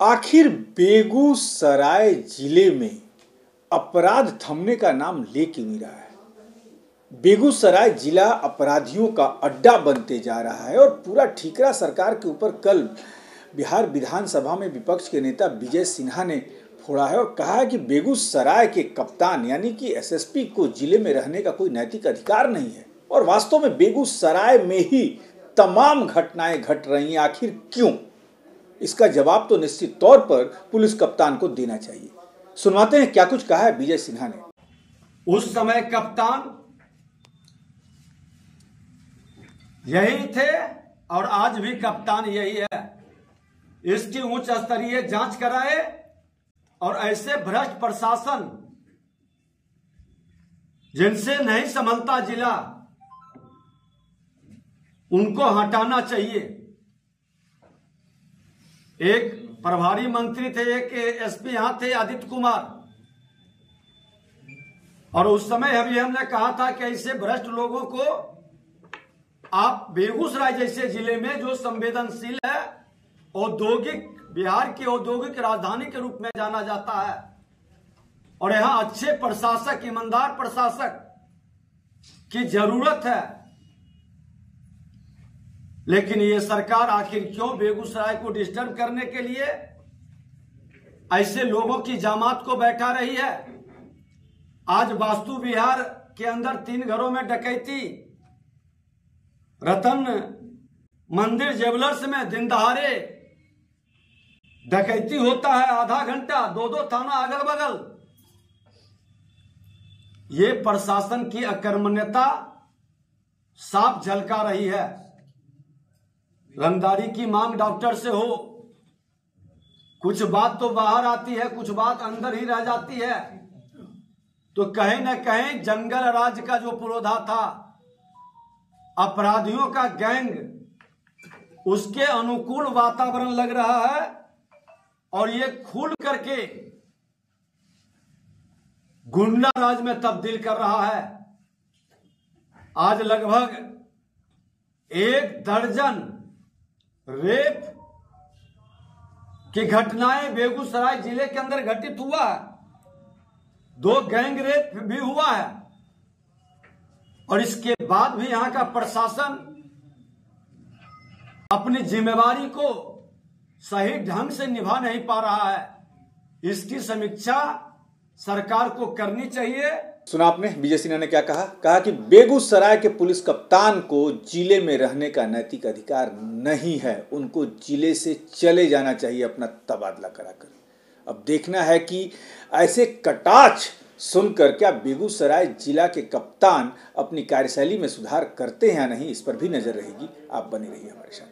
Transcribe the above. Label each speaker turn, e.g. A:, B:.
A: आखिर बेगूसराय ज़िले में अपराध थमने का नाम ले क्यों नहीं रहा है? बेगूसराय जिला अपराधियों का अड्डा बनते जा रहा है और पूरा ठीकरा सरकार के ऊपर कल बिहार विधानसभा में विपक्ष के नेता विजय सिन्हा ने फोड़ा है और कहा है कि बेगूसराय के कप्तान यानी कि एसएसपी को ज़िले में रहने का कोई नैतिक अधिकार नहीं है। और वास्तव में बेगूसराय में ही तमाम घटनाएँ घट रही हैं। आखिर क्यों? इसका जवाब तो निश्चित तौर पर पुलिस कप्तान को देना चाहिए। सुनवाते हैं क्या कुछ कहा है विजय सिन्हा ने।
B: उस समय कप्तान यही थे और आज भी कप्तान यही है। इसकी उच्च स्तरीय जाँच कराए और ऐसे भ्रष्ट प्रशासन जिनसे नहीं संभलता जिला, उनको हटाना चाहिए। एक प्रभारी मंत्री थे, एक एसपी यहाँ थे, आदित्य कुमार। और उस समय अभी हमने कहा था कि ऐसे भ्रष्ट लोगों को आप बेगूसराय जैसे ज़िले में जो संवेदनशील है, औद्योगिक, बिहार की औद्योगिक राजधानी के रूप में जाना जाता है। और यहाँ अच्छे प्रशासक, ईमानदार प्रशासक की ज़रूरत है। लेकिन ये सरकार आखिर क्यों बेगूसराय को डिस्टर्ब करने के लिए ऐसे लोगों की जामात को बैठा रही है? आज वास्तु विहार के अंदर तीन घरों में डकैती, रतन मंदिर ज्वेलर्स में दिन दहाड़े डकैती होता है आधा घंटा दो दो थाना अगल बगल ये प्रशासन की अकर्मण्यता साफ़ झलका रही है। रंगदारी की मांग डॉक्टर से हो। कुछ बात तो बाहर आती है, कुछ बात अंदर ही रह जाती है। तो कहीं न कहीं जंगल राज का जो पुरोधा था, अपराधियों का गैंग, उसके अनुकूल वातावरण लग रहा है और ये खुल करके गुंडा राज में तब्दील कर रहा है। आज लगभग एक दर्जन रेप की घटनाएँ बेगूसराय ज़िले के अंदर घटित हुआ है। दो गैंग रेप भी हुआ है। और इसके बाद भी यहाँ का प्रशासन अपनी जिम्मेवारी को सही ढंग से निभा नहीं पा रहा है। इसकी समीक्षा सरकार को करनी चाहिए।
A: सुना आपने विजय सिन्हा ने क्या कहा? कहा कि बेगूसराय के पुलिस कप्तान को ज़िले में रहने का नैतिक अधिकार नहीं है। उनको ज़िले से चले जाना चाहिए अपना तबादला कराकर। अब देखना है कि ऐसे कटाच सुनकर क्या बेगूसराय जिला के कप्तान अपनी कार्यशैली में सुधार करते हैं या नहीं, इस पर भी नज़र रहेगी। आप बने रहिए हमारे साथ।